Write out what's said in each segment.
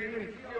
Benim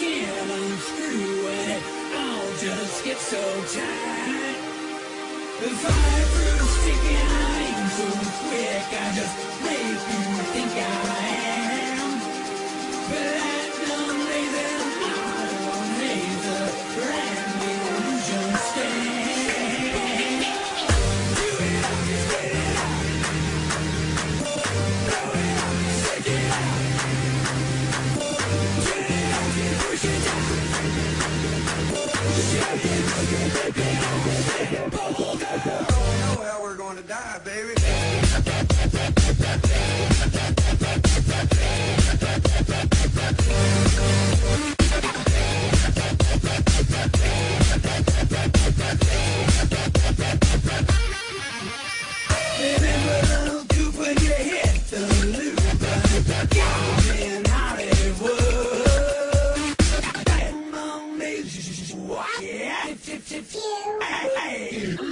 Can't unscrew it. I'll just get so tired. I through sticking aim so quick, I just know how we're going to die, baby. you.